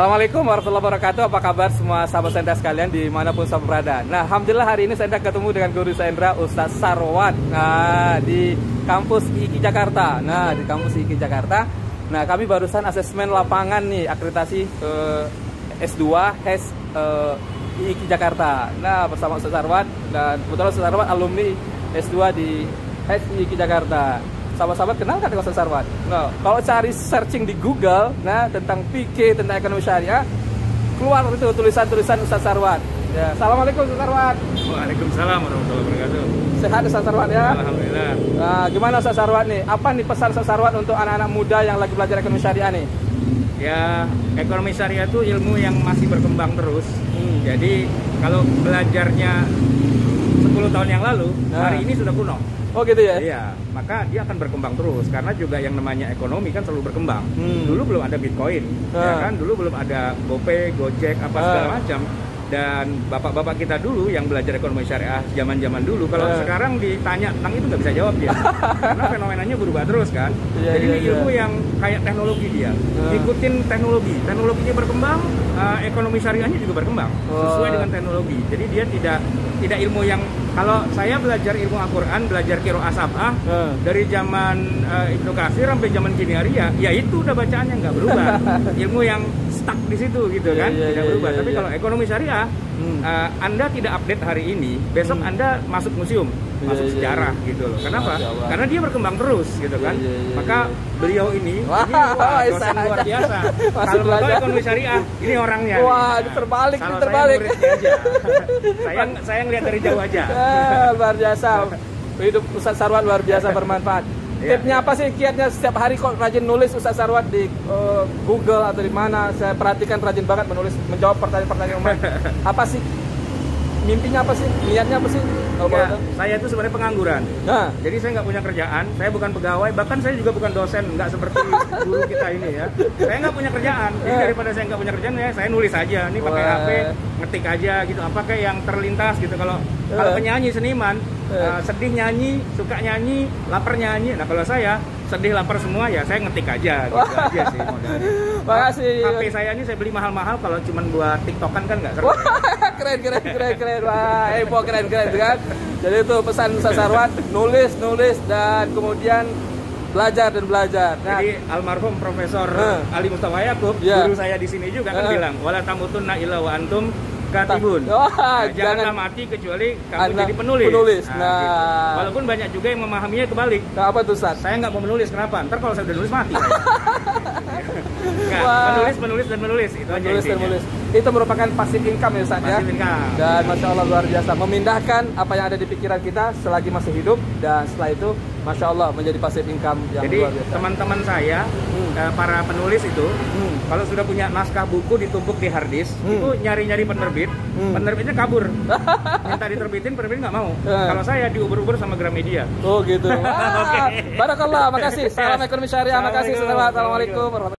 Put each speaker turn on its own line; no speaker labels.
Assalamualaikum warahmatullahi wabarakatuh. Apa kabar semua sahabat Sendra sekalian Di mana pun sahabat berada? Nah Alhamdulillah hari ini saya ketemu dengan guru Sendra Ustadz Sarwat Nah di kampus IKI Jakarta. Nah di kampus IKI Jakarta. Nah kami barusan asesmen lapangan nih Akreditasi eh, S2 HES eh, IKI Jakarta. Nah bersama Ustadz Sarwat Dan kebetulan Ustadz Sarwat alumni S2 di HES IKI Jakarta sahabat-sahabat kenal kan Ustaz Sarwan? Nah, kalau cari searching di Google, nah tentang PK, tentang ekonomi syariah, keluar itu tulisan-tulisan Ustaz Sarwan. Ya, Assalamualaikum Ustaz Sarwan.
Waalaikumsalam warahmatullahi wabarakatuh.
Sehat Ustaz Sarwan ya?
Alhamdulillah.
Nah, gimana Ustaz Sarwan nih? Apa nih pesan Ustaz Sarwan untuk anak-anak muda yang lagi belajar ekonomi syariah nih?
Ya, ekonomi syariah itu ilmu yang masih berkembang terus. Hmm. Jadi, kalau belajarnya 10 tahun yang lalu, nah. hari ini sudah kuno.
Oh gitu ya?
Iya, maka dia akan berkembang terus karena juga yang namanya ekonomi kan selalu berkembang. Hmm. Dulu belum ada Bitcoin, nah. ya kan? Dulu belum ada GoPay, Gojek, apa nah. segala macam dan bapak-bapak kita dulu yang belajar ekonomi syariah zaman-zaman dulu kalau yeah. sekarang ditanya tentang itu nggak bisa jawab dia karena fenomenanya berubah terus kan yeah, jadi yeah, ini ilmu yeah. yang kayak teknologi dia uh. ikutin teknologi teknologinya berkembang uh, ekonomi syariahnya juga berkembang sesuai dengan teknologi jadi dia tidak tidak ilmu yang kalau saya belajar ilmu Al-Quran, belajar kiro asabah uh. dari zaman uh, Ibnu Katsir sampai zaman kini hari ya, ya itu udah bacaannya nggak berubah. ilmu yang stuck di situ gitu yeah, kan, yeah, tidak yeah, berubah. Yeah, Tapi yeah. kalau ekonomi syariah, hmm. uh, Anda tidak update hari ini, besok hmm. Anda masuk museum masuk yeah, iya, sejarah yeah. gitu loh. Kenapa? Karena dia berkembang terus gitu kan. Maka beliau ini wah, ini wah, dosen luar biasa. Kalau belajar ekonomi syariah, ini orangnya.
Wah, ini terbalik, terbalik.
Saya aja. saya saya ngelihat dari jauh aja.
Eh, luar biasa. Hidup Ustaz Sarwan luar biasa bermanfaat. Tipnya apa sih kiatnya setiap hari kok rajin nulis Ustaz Sarwan di uh, Google atau di mana? Saya perhatikan rajin banget menulis menjawab pertanyaan-pertanyaan umum. apa sih mimpinya apa sih? Niatnya apa sih?
ya, saya itu sebenarnya pengangguran. Nah. Jadi saya nggak punya kerjaan, saya bukan pegawai, bahkan saya juga bukan dosen, nggak seperti guru kita ini ya. Saya nggak punya kerjaan. Jadi daripada saya nggak punya kerjaan ya, saya nulis aja. Ini pakai HP, ngetik aja gitu. Apa kayak yang terlintas gitu. Kalau nah. kalau penyanyi seniman, uh, sedih nyanyi, suka nyanyi, lapar nyanyi. Nah kalau saya sedih lapar semua ya saya ngetik aja gitu aja sih modalnya.
Makasih.
HP saya ini saya beli mahal-mahal kalau cuma buat TikTokan kan nggak seru.
keren keren keren keren wah Epo keren keren kan. Jadi itu pesan Sasarwan nulis nulis dan kemudian belajar dan belajar.
Nah, Jadi almarhum Profesor uh, Ali Mustafa Yakub, yeah. guru saya di sini juga kan uh, bilang wala tamutunna illa wa antum katibun. Oh, nah, jangan mati kecuali kamu jadi penulis.
penulis. Nah,
nah gitu. walaupun banyak juga yang memahaminya kebalik.
Nah, apa tuh Ustaz?
Saya nggak mau menulis kenapa? Ntar kalau saya udah nulis mati. Nggak, menulis, menulis dan menulis itu
menulis
aja
dan menulis. Itu merupakan passive income ya Ustaz ya.
income.
Dan masya Allah luar biasa memindahkan apa yang ada di pikiran kita selagi masih hidup dan setelah itu masya Allah menjadi passive income yang
Jadi,
luar biasa.
teman-teman saya hmm. Eh, para penulis itu hmm. kalau sudah punya naskah buku ditumpuk di harddisk hmm. itu nyari-nyari penerbit, hmm. penerbitnya kabur. Minta diterbitin, penerbit nggak mau. Hmm. Kalau saya diuber-uber sama Gramedia.
Oh gitu. Wah, okay. Barakallah, makasih. Salam ekonomi syariah, makasih. Assalamualaikum warahmatullahi